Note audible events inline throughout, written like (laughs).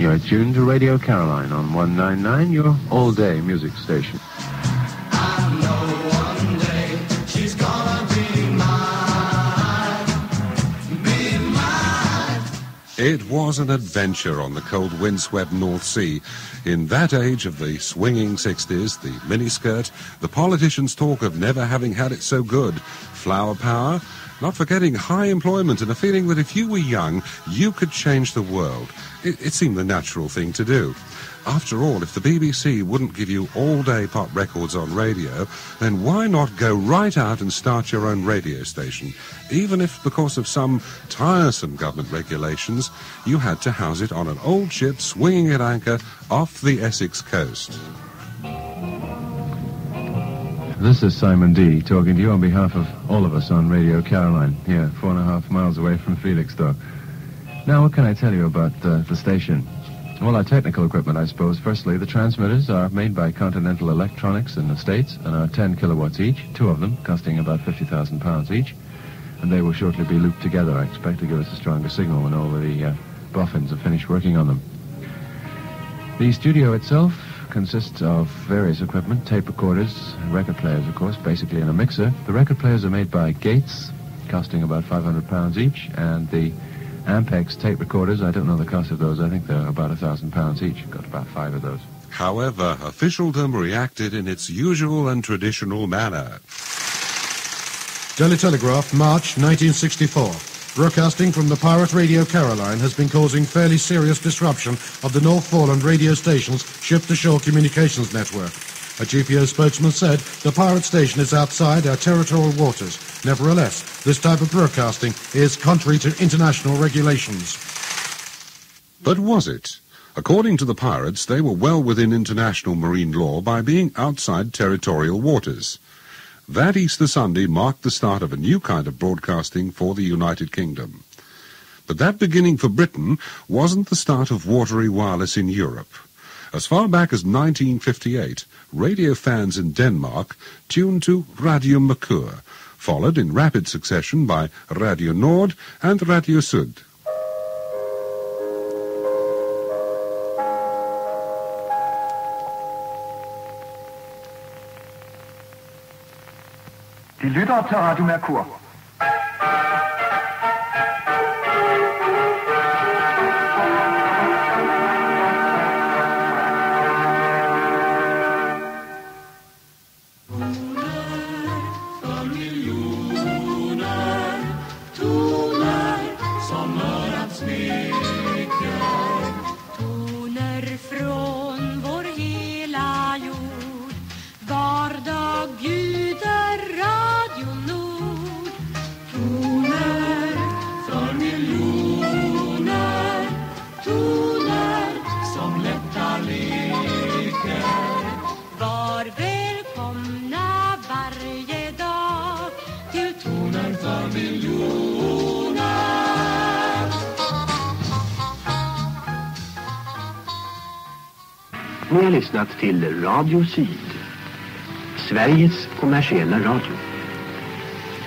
You're tuned to Radio Caroline on 199, your all-day music station. It was an adventure on the cold windswept North Sea. In that age of the swinging 60s, the miniskirt, the politicians' talk of never having had it so good, flower power, not forgetting high employment and a feeling that if you were young, you could change the world. It, it seemed the natural thing to do. After all, if the BBC wouldn't give you all-day pop records on radio, then why not go right out and start your own radio station, even if, because of some tiresome government regulations, you had to house it on an old ship swinging at anchor off the Essex coast. This is Simon Dee talking to you on behalf of all of us on Radio Caroline, here, four and a half miles away from Felixstowe. Now, what can I tell you about uh, the station? Well, our technical equipment, I suppose. Firstly, the transmitters are made by Continental Electronics in the States and are 10 kilowatts each, two of them costing about 50,000 pounds each. And they will shortly be looped together, I expect, to give us a stronger signal when all the uh, boffins have finished working on them. The studio itself consists of various equipment, tape recorders, record players, of course, basically in a mixer. The record players are made by Gates, costing about 500 pounds each, and the Ampex tape recorders, I don't know the cost of those. I think they're about a thousand pounds each. Got about five of those. However, officialdom reacted in its usual and traditional manner. Daily Telegraph, March 1964. Broadcasting from the pirate Radio Caroline has been causing fairly serious disruption of the North Foreland radio station's ship-to-shore communications network. A GPO spokesman said the pirate station is outside our territorial waters. Nevertheless, this type of broadcasting is contrary to international regulations. But was it? According to the pirates, they were well within international marine law by being outside territorial waters. That Easter Sunday marked the start of a new kind of broadcasting for the United Kingdom. But that beginning for Britain wasn't the start of watery wireless in Europe. As far back as 1958, radio fans in Denmark tuned to Radio Merkur, followed in rapid succession by Radio Nord and Radio Syd. De lytter til Radio Merkur. Ni har lyssnat till Radio Syd, Sveriges kommersiella radio.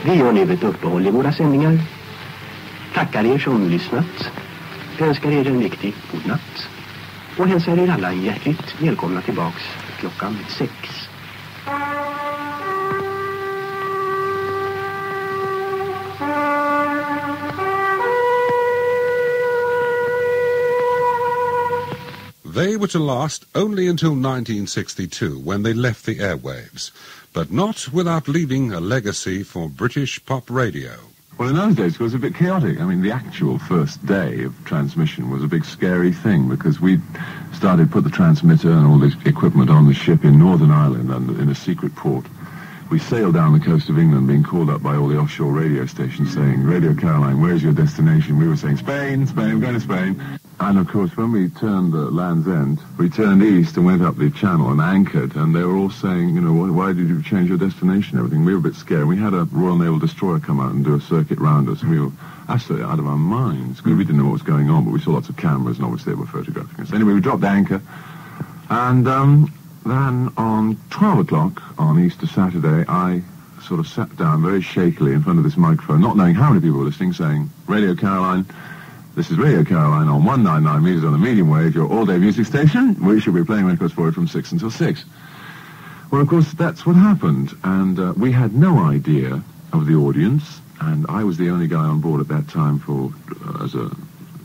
Vi gör nu ett uppehåll i våra sändningar. Tackar er som lyssnat, önskar er en riktig god natt och hälsar er alla hjärtligt välkomna tillbaks klockan sex. They were to last only until 1962 when they left the airwaves, but not without leaving a legacy for British pop radio. Well, in those days, it was a bit chaotic. I mean, the actual first day of transmission was a big scary thing because we started put the transmitter and all this equipment on the ship in Northern Ireland and in a secret port. We sailed down the coast of England, being called up by all the offshore radio stations saying, Radio Caroline, where's your destination? We were saying, Spain, Spain, we're going to Spain. And of course, when we turned uh, Land's End, we turned east and went up the channel and anchored, and they were all saying, you know, why, why did you change your destination everything? We were a bit scared. We had a Royal Naval destroyer come out and do a circuit round us, and we were absolutely out of our minds we didn't know what was going on, but we saw lots of cameras, and obviously they were photographing us. Anyway, we dropped anchor, and um, then on 12 o'clock on Easter Saturday, I sort of sat down very shakily in front of this microphone, not knowing how many people were listening, saying, Radio Caroline, This is Radio Caroline on 199 meters on the medium wave, your all-day music station. We should be playing records for from 6 until 6. Well, of course, that's what happened, and uh, we had no idea of the audience, and I was the only guy on board at that time for uh, as a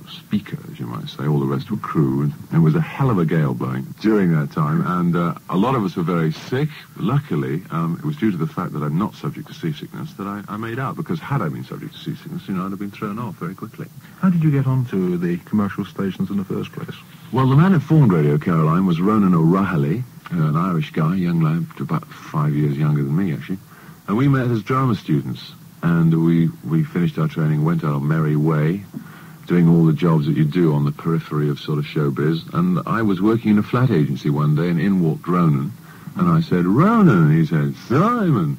speaker, as you might say. All the rest were crew, and it was a hell of a gale blowing during that time, and uh, a lot of us were very sick. Luckily, um, it was due to the fact that I'm not subject to seasickness that I, I made out, because had I been subject to seasickness, you know, I'd have been thrown off very quickly. How did you get onto the commercial stations in the first place? Well, the man who formed Radio Caroline was Ronan O'Rahilly, an Irish guy, young lad, about five years younger than me, actually. And we met as drama students, and we, we finished our training, went our merry way, doing all the jobs that you do on the periphery of sort of showbiz. And I was working in a flat agency one day, and in walked Ronan. And I said, Ronan, he said, Simon.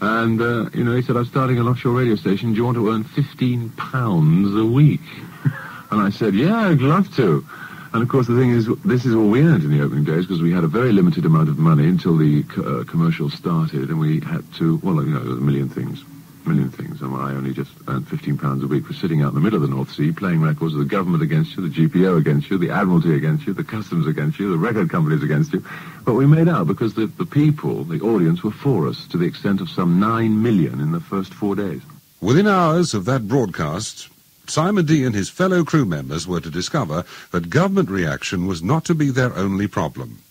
And, uh, you know, he said, I'm starting an offshore radio station. Do you want to earn 15 pounds a week? (laughs) and I said, yeah, I'd love to. And of course, the thing is, this is all we earned in the opening days because we had a very limited amount of money until the uh, commercial started, and we had to, well, you know, a million things, million things. And I only just earned 15 pounds a week for sitting out in the middle of the North Sea playing records the government against you, the GPO against you, the Admiralty against you, the customs against you, the record companies against you. But we made out because the, the people, the audience, were for us to the extent of some nine million in the first four days. Within hours of that broadcast, Simon Dee and his fellow crew members were to discover that government reaction was not to be their only problem.